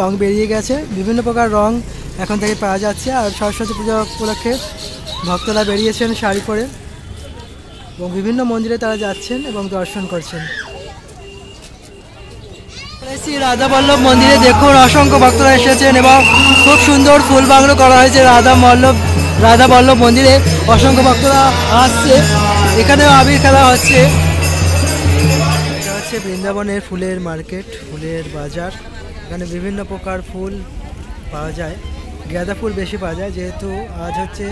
রং বেরিয়ে গেছে। বিভিন্ন প্রকার রং এখন থেকে পাওয়া যাচ্ছে। আর সরস্বতী পূজা উপলক্ষে ভক্তরা বেরিয়েছেন শাড়ি পরে এবং বিভিন্ন মন্দিরে তারা যাচ্ছেন এবং দর্শন করছেন। শ্রী রাধা বল্লভ মন্দিরে। দেখুন, অসংখ্য ভক্তরা এসেছেন এবং খুব সুন্দর ফুল বাংলো করা হয়েছে রাধা বল্লভ রাধা বল্লভ মন্দিরে। অসংখ্য ভক্তরা আসছে। এখানেও আবির খেলা হচ্ছে। এটা হচ্ছে বৃন্দাবনের ফুলের মার্কেট, ফুলের বাজার। এখানে বিভিন্ন প্রকার ফুল পাওয়া যায়। গাঁদা ফুল বেশি পাওয়া যায়, যেহেতু আজ হচ্ছে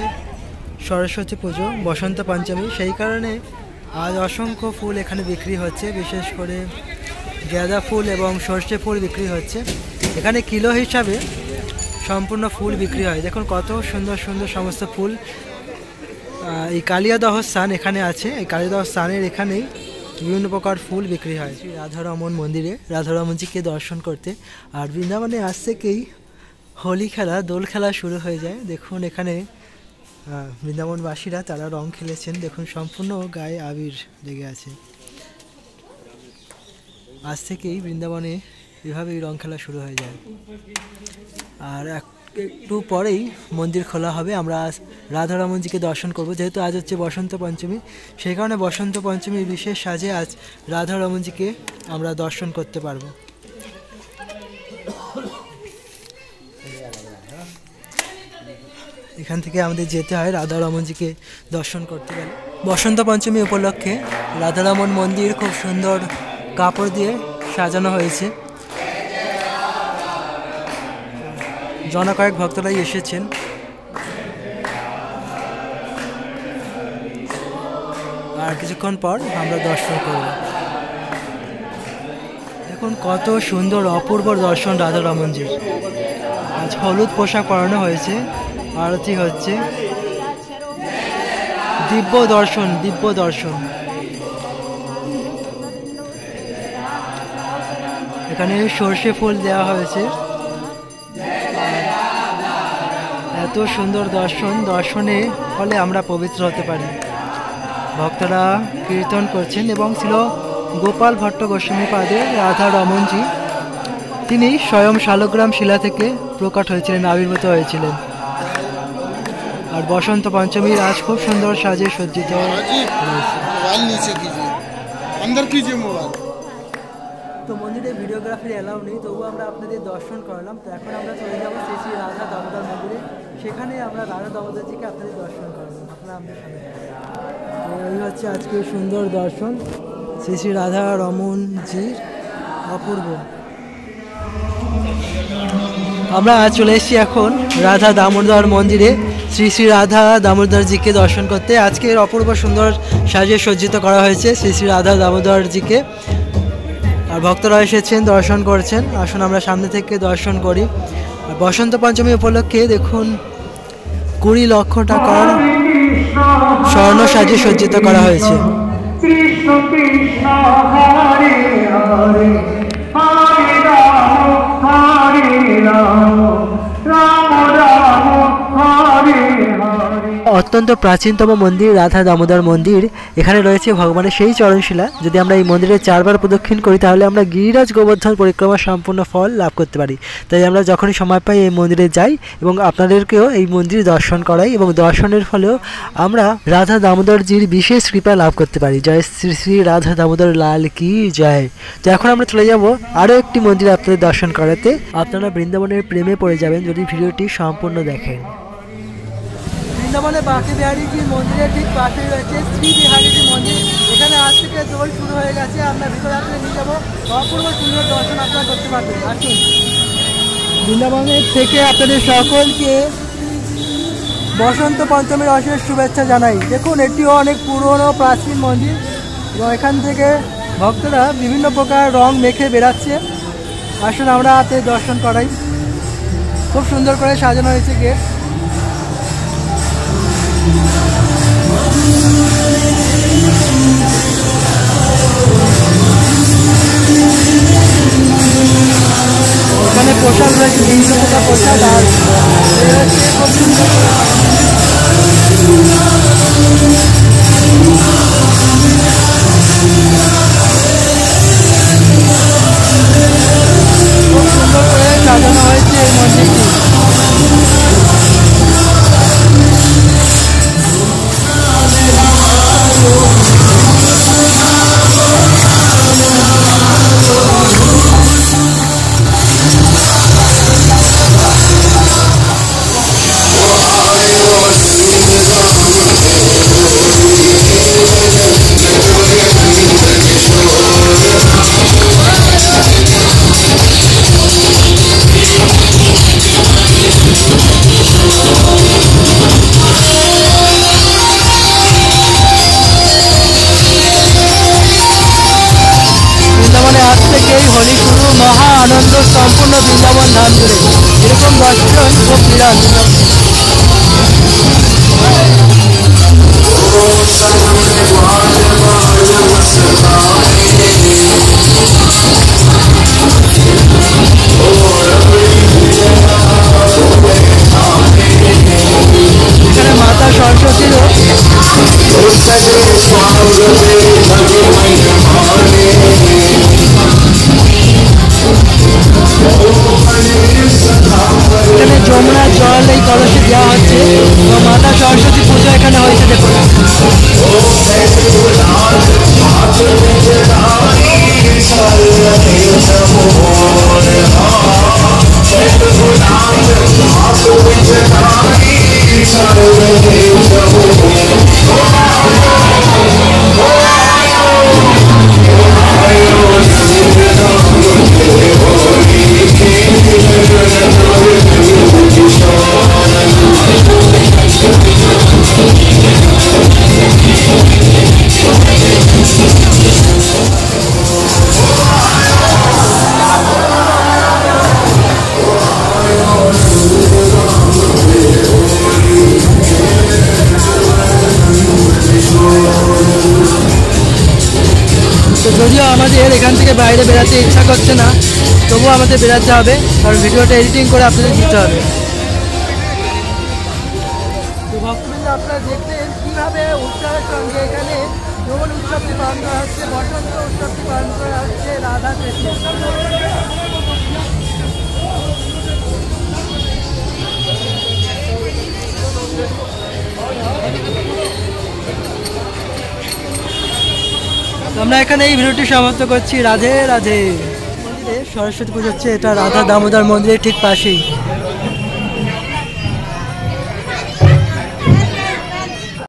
সরস্বতী পুজো, বসন্ত পঞ্চমী। সেই কারণে আজ অসংখ্য ফুল এখানে বিক্রি হচ্ছে, বিশেষ করে গাঁদা ফুল এবং সর্ষে ফুল বিক্রি হচ্ছে। এখানে কিলো হিসাবে সম্পূর্ণ ফুল বিক্রি হয়। দেখুন কত সুন্দর সুন্দর সমস্ত ফুল। এই কালিয়াদহ স্থান এখানে আছে। এই কালিয়াদহ স্থানের এখানেই বিভিন্ন প্রকার ফুল বিক্রি হয়। শ্রী রাধারমন মন্দিরে। রাধারমনজিকে দর্শন করতে। আর বৃন্দাবনে আজ থেকেই হোলি খেলা, দোল খেলা শুরু হয়ে যায়। দেখুন এখানে বৃন্দাবনবাসীরা তারা রং খেলেছেন। দেখুন সম্পূর্ণ গায়ে আবির লেগে আছে। আজ থেকেই বৃন্দাবনে এভাবেই রং খেলা শুরু হয়ে যায়। আর এক- একটু পরেই মন্দির খোলা হবে। আমরা আজ রাধারমনজিকে দর্শন করব। যেহেতু আজ হচ্ছে বসন্ত পঞ্চমী, সেই কারণে বসন্ত পঞ্চমীর বিশেষ সাজে আজ রাধারমনজিকে আমরা দর্শন করতে পারব। এখান থেকে আমাদের যেতে হয় রাধারমনজিকে দর্শন করতে গেলে। বসন্ত পঞ্চমী উপলক্ষে রাধারমন মন্দির খুব সুন্দর কাপড় দিয়ে সাজানো হয়েছে। জনকয়েক ভক্তরাই এসেছেন। আর কিছুক্ষণ পর আমরা দর্শন করব। দেখুন কত সুন্দর অপূর্ব দর্শন রাধা রমনজির আজ হলুদ পোশাক পরানো হয়েছে, আরতি হচ্ছে। দিব্য দর্শন দিব্য দর্শন। এখানে সর্ষে ফুল দেওয়া হয়েছে। এত সুন্দর দর্শন দর্শনে ফলে আমরা পবিত্র হতে পারি। ভক্তরা কীর্তন করছেন এবং ছিল গোপাল ভট্ট গোস্বামী পাদে রাধা রমনজি তিনি স্বয়ং শালগ্রাম শিলা থেকে প্রকাট হয়েছিলেন আবির্ভূত হয়েছিলেন। আর বসন্ত পঞ্চমী আজ খুব সুন্দর সাজে সজ্জিত তো মন্দিরে ভিডিওগ্রাফির অ্যালাউ নেই তবুও আমরা আপনাদের দর্শন করালাম। তো এখন আমরা চলে যাব শ্রী শ্রী রাধা দামোদর মন্দিরে। সেখানে আমরা রাধা দামোদরজিকে আপনাদের দর্শন করাবো। আপনারা এই হচ্ছে আজকে সুন্দর দর্শন। শ্রী শ্রী রাধা রমনজির অপূর্ব। আমরা চলে এসেছি এখন রাধা দামোদর মন্দিরে। শ্রী শ্রী রাধা দামোদরজিকে দর্শন করতে। আজকের অপূর্ব সুন্দর সাজে সজ্জিত করা হয়েছে শ্রী শ্রী রাধা দামোদরজিকে। আর ভক্তরা এসেছেন, দর্শন করছেন। আসুন আমরা সামনে থেকে দর্শন করি। বসন্ত পঞ্চমী উপলক্ষে দেখুন কুড়ি লক্ষ টাকার স্বর্ণ সাজে সজ্জিত করা হয়েছে। কৃষ্ণ কৃষ্ণ অত্যন্ত প্রাচীনতম মন্দির, রাধা দামোদর মন্দির। এখানে রয়েছে ভগবানের সেই চরণশিলা। যদি আমরা এই মন্দিরে চারবার প্রদক্ষিণ করি, তাহলে আমরা গিরিরাজ গোবর্ধন পরিক্রমা সম্পূর্ণ ফল লাভ করতে পারি। তাই আমরা যখনই সময় পাই এই মন্দিরে যাই এবং আপনাদেরকেও এই মন্দির দর্শন করাই এবং দর্শনের ফলেও আমরা রাধা দামোদরজির বিশেষ কৃপা লাভ করতে পারি। জয় শ্রী শ্রী রাধা দামোদর লাল কি জয়। তো এখন আমরা চলে যাব আরও একটি মন্দির আপনাদের দর্শন করাতে। আপনারা বৃন্দাবনের প্রেমে পড়ে যাবেন যদি ভিডিওটি সম্পূর্ণ দেখেন। বৃন্দাবনে বাঁকে বিহারীজির মন্দিরের ঠিক পাশে রয়েছে শ্রী বিহারীজি মন্দির। এখানে আজ থেকে দোল শুরু হয়ে গেছে। আমরা ভিতরে আসলে নিয়ে যাব। অপূর্ব সুন্দর দর্শন আপনারা করতে পারবেন। আসুন। বৃন্দাবনের থেকে আপনাদের সকলকে বসন্ত পঞ্চমীর অশেষ শুভেচ্ছা জানাই। দেখুন, এটিও অনেক পুরনো প্রাচীন মন্দির এবং এখান থেকে ভক্তরা বিভিন্ন প্রকার রং মেখে বেরাচ্ছে আসুন, আমরা হাতে দর্শন করাই। খুব সুন্দর করে সাজানো হয়েছে গেট। এখানে পোশাক রয়েছে বিভিন্ন প্রকার পোশাক আর এরকম দর্শন খুব বিরাট জল এই কলসে দেওয়া হচ্ছে। এবং মাতা সরস্বতী পুজো এখানে হয়েছে দেখুন। তো বাইরে বেরাতে ইচ্ছা করছে না, তবুও আমাদের বেরাতে হবে, কারণ ভিডিওটা এডিটিং করে আপনাদের দিতে হবে। আপনারা দেখলেন কীভাবে উৎসাহের সঙ্গে এখানে দোল উৎসবটি পালন করা হচ্ছে, বসন্ত উৎসবটি পালন করা হচ্ছে, রাধা কৃষ্ণ আমরা এখানে এই ভিডিওটি সমাপ্ত করছি। রাধে রাধে। সরস্বতী পুজো হচ্ছে, এটা রাধা দামোদর মন্দিরের ঠিক পাশেই।